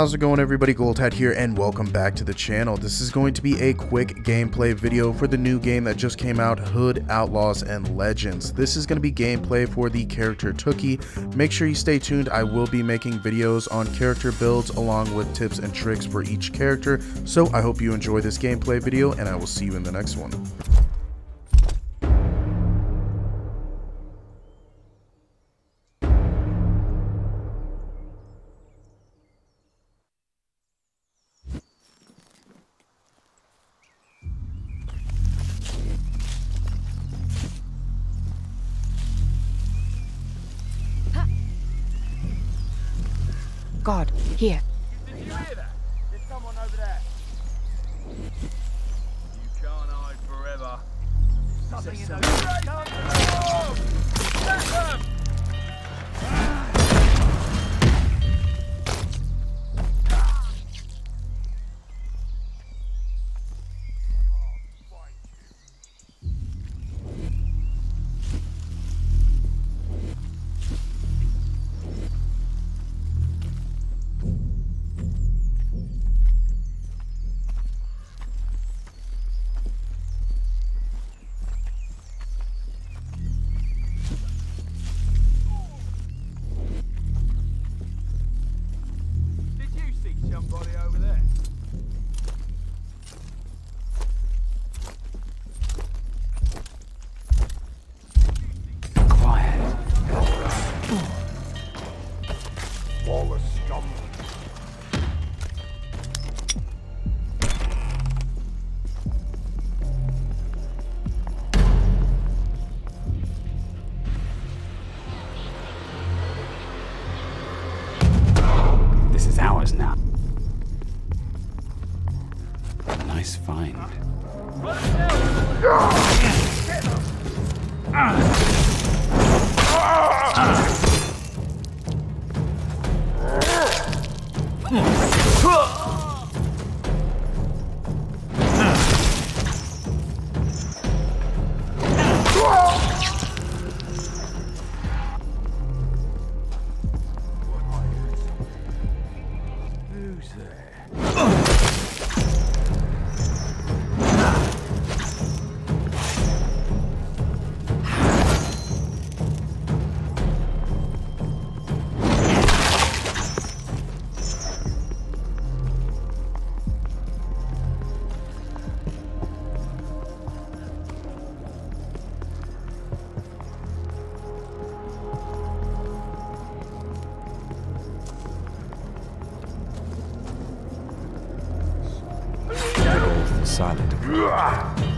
How's it going everybody, Goldhat here and welcome back to the channel. This is going to be a quick gameplay video for the new game that just came out, Hood, Outlaws, and Legends. This is going to be gameplay for the character Tooke. Make sure you stay tuned, I will be making videos on character builds along with tips and tricks for each character, so I hope you enjoy this gameplay video and I will see you in the next one. God, here. Did you hear that? There's someone over there. You can't hide forever. Something in those Get them! Who's silent.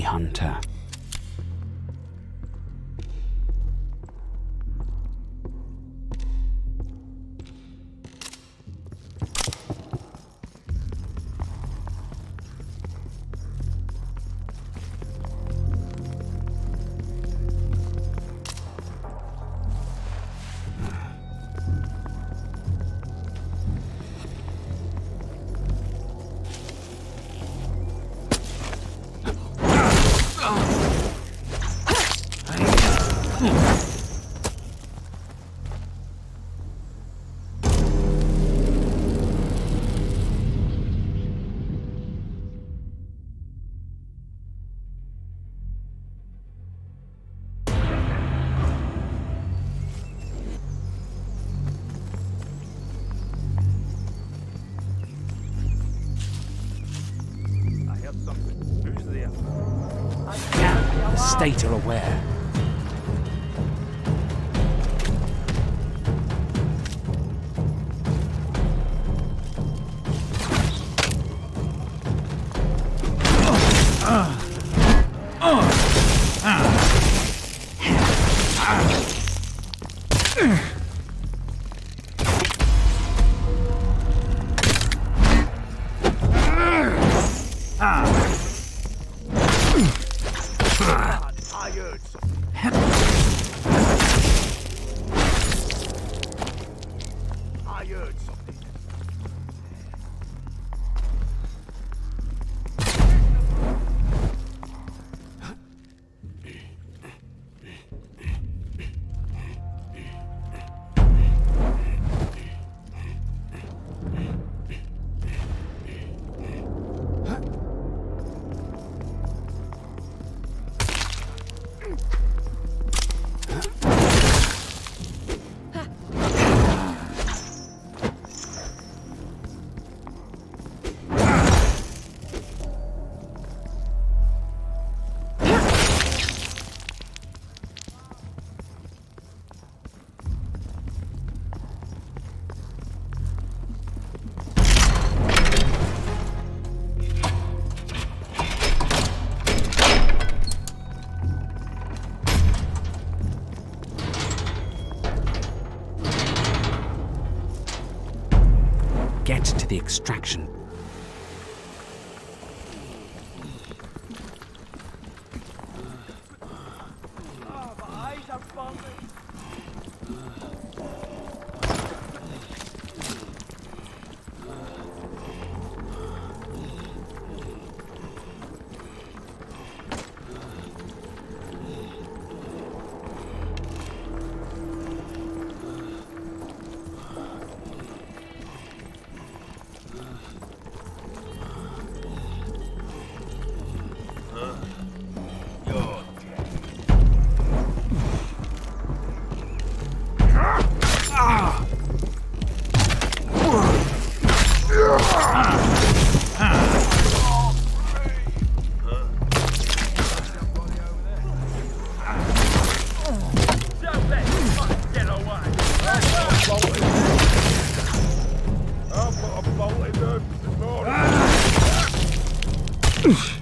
Hunter. Are aware. I To the extraction. Perception